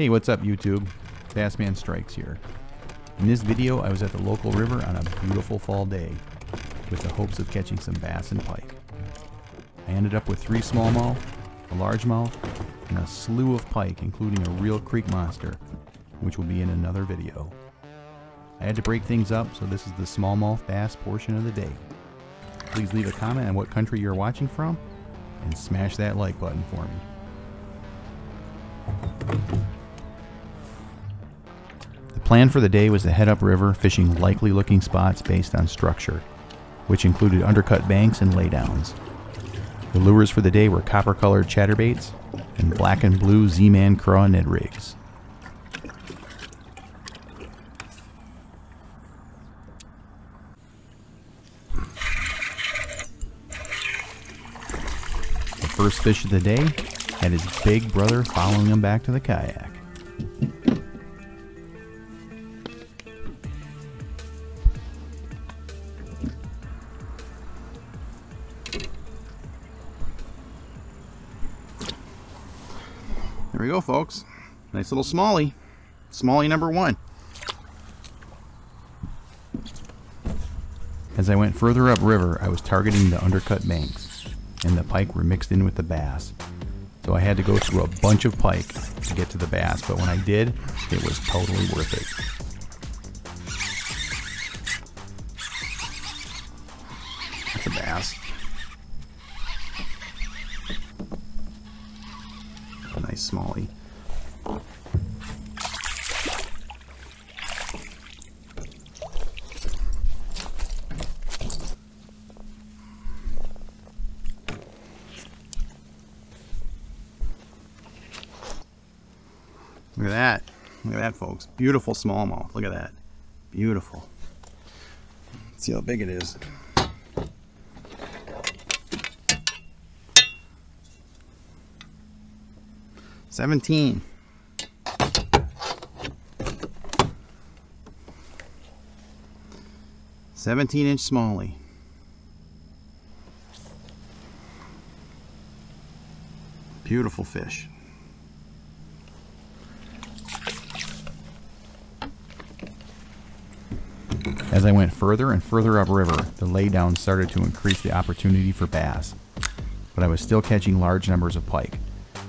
Hey, what's up YouTube? Bassman Strikes here. In this video, I was at the local river on a beautiful fall day with the hopes of catching some bass and pike. I ended up with three smallmouth, a largemouth, and a slew of pike, including a real creek monster, which will be in another video. I had to break things up, so this is the smallmouth bass portion of the day. Please leave a comment on what country you're watching from, and smash that like button for me. Plan for the day was to head upriver fishing likely looking spots based on structure, which included undercut banks and laydowns. The lures for the day were copper colored chatterbaits and black and blue Z-Man craw Ned rigs. The first fish of the day had his big brother following him back to the kayak. There we go, folks. Nice little smallie. Smallie number one. As I went further upriver, I was targeting the undercut banks, and the pike were mixed in with the bass. So I had to go through a bunch of pike to get to the bass, but when I did, it was totally worth it. Nice smallie. Look at that. Look at that, folks. Beautiful smallmouth. Look at that. Beautiful. Let's see how big it is. Seventeen. Seventeen inch smallie. Beautiful fish. As I went further and further upriver, the laydown started to increase the opportunity for bass. But I was still catching large numbers of pike.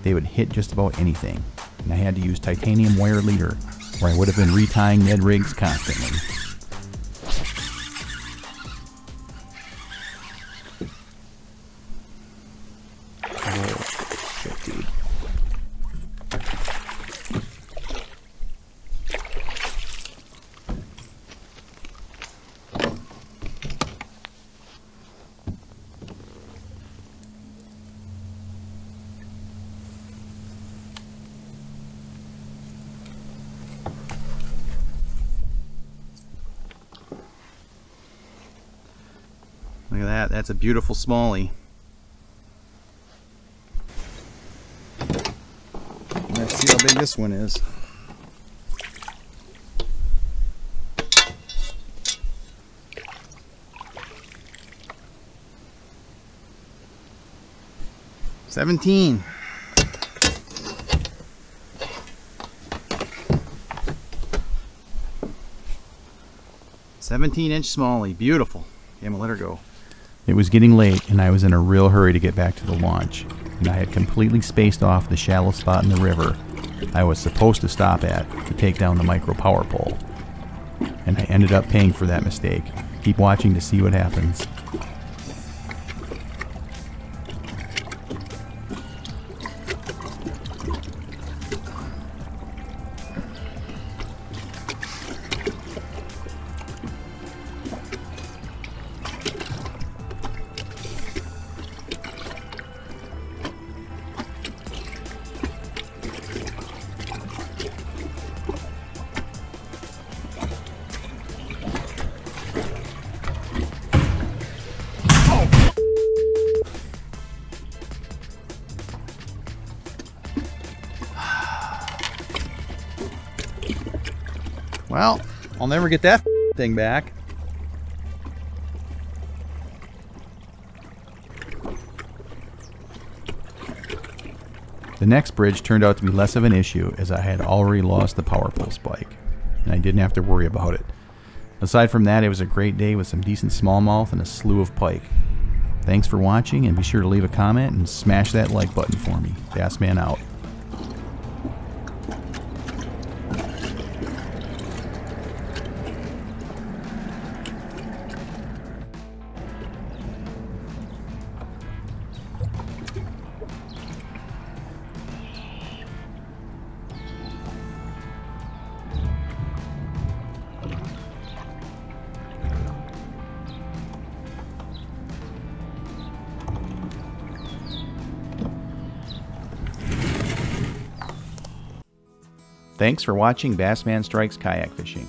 They would hit just about anything, and I had to use titanium wire leader, or I would have been retying Ned rigs constantly. Look at that. That's a beautiful smallie. Let's see how big this one is. Seventeen. Seventeen inch smallie. Beautiful. Okay, I'm gonna let her go. It was getting late, and I was in a real hurry to get back to the launch, and I had completely spaced off the shallow spot in the river I was supposed to stop at to take down the micro power pole. And I ended up paying for that mistake. Keep watching to see what happens. Well, I'll never get that thing back. The next bridge turned out to be less of an issue as I had already lost the power pole spike, and I didn't have to worry about it. Aside from that, it was a great day with some decent smallmouth and a slew of pike. Thanks for watching, and be sure to leave a comment and smash that like button for me. Bassman out. Thanks for watching Bassman Strikes Kayak Fishing.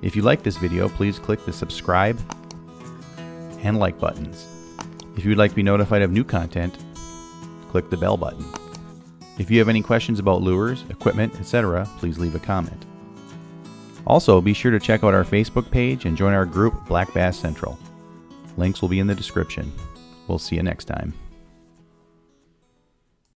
If you like this video, please click the subscribe and like buttons. If you would like to be notified of new content, click the bell button. If you have any questions about lures, equipment, etc., please leave a comment. Also, be sure to check out our Facebook page and join our group Black Bass Central. Links will be in the description. We'll see you next time.